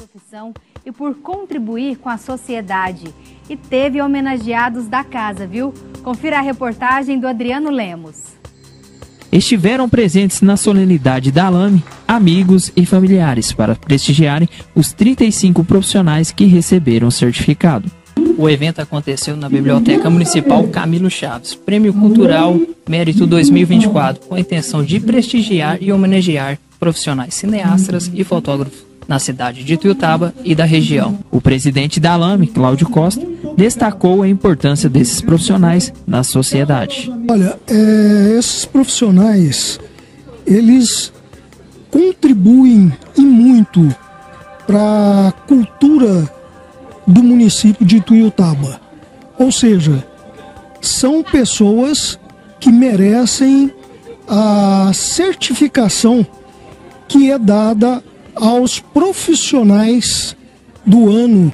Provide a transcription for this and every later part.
profissão e por contribuir com a sociedade. E teve homenageados da casa, viu? Confira a reportagem do Adriano Lemos. Estiveram presentes na solenidade da Alame amigos e familiares para prestigiarem os 35 profissionais que receberam o certificado. O evento aconteceu na Biblioteca Municipal Camilo Chaves, Prêmio Cultural Mérito 2024, com a intenção de prestigiar e homenagear profissionais cineastas e fotógrafos na cidade de Tuiutaba e da região. O presidente da Alame, Cláudio Costa, destacou a importância desses profissionais na sociedade. Olha, é, esses profissionais, eles contribuem e muito para a cultura do município de Tuiutaba. Ou seja, são pessoas que merecem a certificação que é dada aos profissionais do ano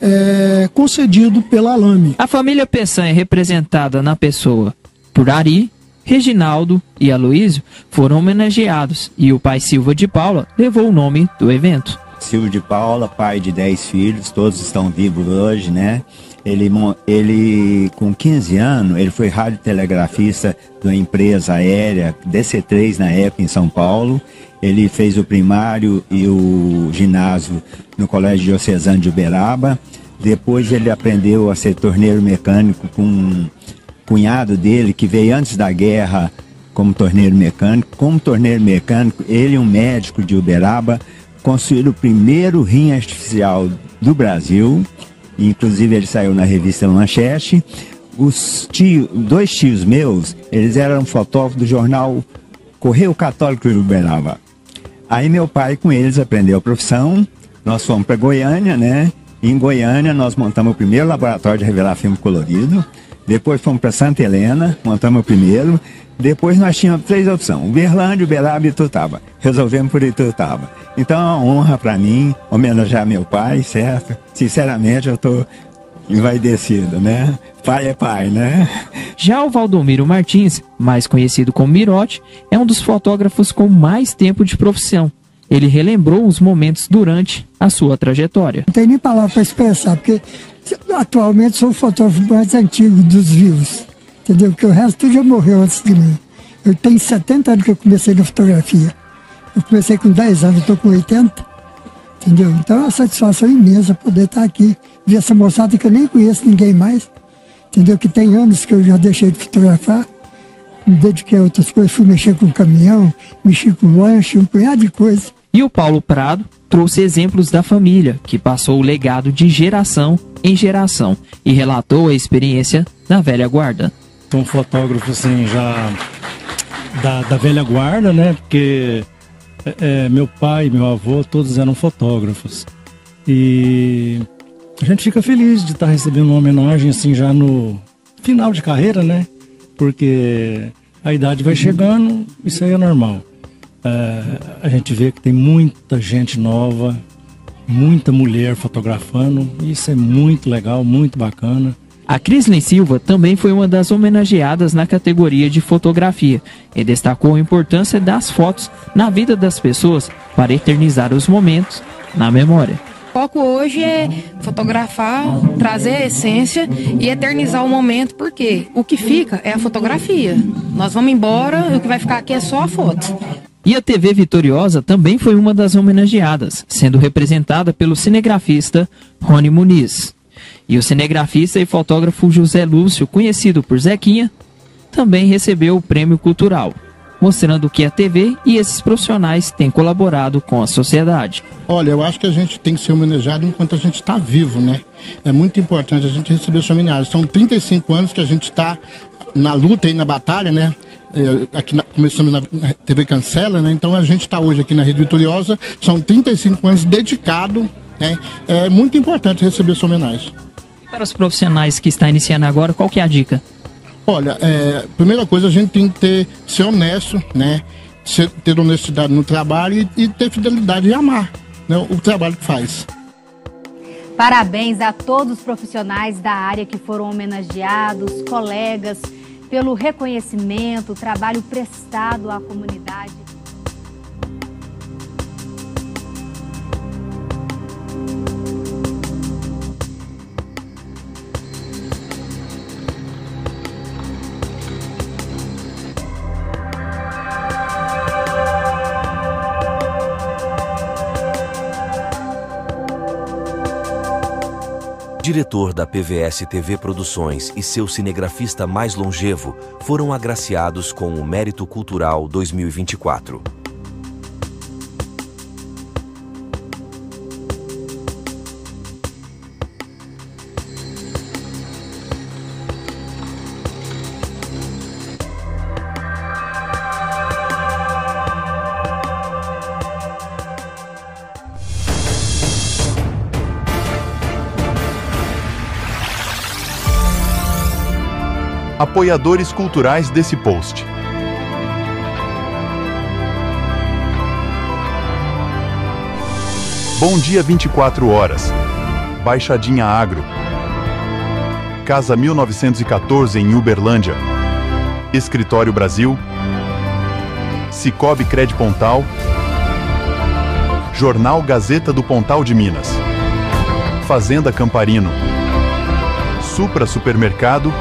é, concedido pela Alame. A família é representada na pessoa por Ari, Reginaldo e Aloísio foram homenageados e o pai Silva de Paula levou o nome do evento. Silva de Paula, pai de 10 filhos, todos estão vivos hoje, né? Ele, ele, com 15 anos, ele foi radiotelegrafista de uma empresa aérea, DC3 na época, em São Paulo. Ele fez o primário e o ginásio no Colégio Diocesano de Uberaba. Depois ele aprendeu a ser torneiro mecânico com um cunhado dele, que veio antes da guerra como torneiro mecânico. Como torneiro mecânico, ele, um médico de Uberaba, construíram o primeiro rim artificial do Brasil inclusive ele saiu na revista Manchete. Os dois tios meus, eles eram fotógrafos do jornal Correio Católico de Uberaba. Aí meu pai com eles aprendeu a profissão, nós fomos para Goiânia, né? Em Goiânia nós montamos o primeiro laboratório de revelar filme colorido. Depois fomos para Santa Helena, montamos o primeiro. Depois nós tínhamos três opções: Uberlândia, Uberaba e Tutaba. Resolvemos por Itutaba. Então é uma honra para mim homenagear meu pai, certo? Sinceramente, eu tô envaidecido, né? Pai é pai, né? Já o Valdomiro Martins, mais conhecido como Mirote, é um dos fotógrafos com mais tempo de profissão. Ele relembrou os momentos durante a sua trajetória. Não tem nem palavra para expressar, porque atualmente sou o fotógrafo mais antigo dos vivos, entendeu? Porque o resto já morreu antes de mim. Eu tenho 70 anos que eu comecei na fotografia. Eu comecei com 10 anos, estou com 80. Entendeu? Então é uma satisfação imensa poder estar aqui, ver essa moçada que eu nem conheço ninguém mais. Entendeu? Que tem anos que eu já deixei de fotografar. Me dediquei a outras coisas, fui mexer com caminhão, mexi com lanche, um punhado de coisas. E o Paulo Prado trouxe exemplos da família, que passou o legado de geração em geração e relatou a experiência da velha guarda. Sou um fotógrafo assim já da, da velha guarda, né? Porque é, é, meu pai, meu avô, todos eram fotógrafos. E a gente fica feliz de estar recebendo uma homenagem assim já no final de carreira, né? Porque a idade vai chegando, isso aí é normal. É, a gente vê que tem muita gente nova, muita mulher fotografando, isso é muito legal, muito bacana. A Crislin Silva também foi uma das homenageadas na categoria de fotografia e destacou a importância das fotos na vida das pessoas para eternizar os momentos na memória. O foco hoje é fotografar, trazer a essência e eternizar o momento, porque o que fica é a fotografia. Nós vamos embora e o que vai ficar aqui é só a foto. E a TV Vitoriosa também foi uma das homenageadas, sendo representada pelo cinegrafista Rony Muniz. E o cinegrafista e fotógrafo José Lúcio, conhecido por Zequinha, também recebeu o prêmio cultural, mostrando que a TV e esses profissionais têm colaborado com a sociedade. Olha, eu acho que a gente tem que ser homenageado enquanto a gente está vivo, né? É muito importante a gente receber essa homenagem. São 35 anos que a gente está na luta e na batalha, né? É, aqui na, começamos na TV Cancela, né? Então a gente está hoje aqui na Rede Vitoriosa, são 35 anos dedicado, né? É muito importante receber essa homenagem. Para os profissionais que estão iniciando agora, qual que é a dica? Olha, é, primeira coisa, a gente tem que ter, ser honesto, né? Ser, ter honestidade no trabalho e, e ter fidelidade e amar né, o trabalho que faz. Parabéns a todos os profissionais da área que foram homenageados, colegas, pelo reconhecimento, trabalho prestado à comunidade. Diretor da PVS TV Produções e seu cinegrafista mais longevo foram agraciados com o Mérito Cultural 2024. Apoiadores culturais desse post. Bom Dia 24 Horas. Baixadinha Agro. Casa 1914 em Uberlândia. Escritório Brasil. Cicobi Cred Pontal. Jornal Gazeta do Pontal de Minas. Fazenda Camparino. Supra Supermercado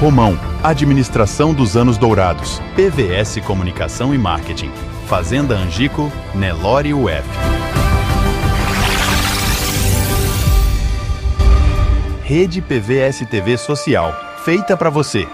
Romão, Administração dos Anos Dourados, PVS Comunicação e Marketing, Fazenda Angico, Nelore UF. Rede PVS TV Social, feita para você.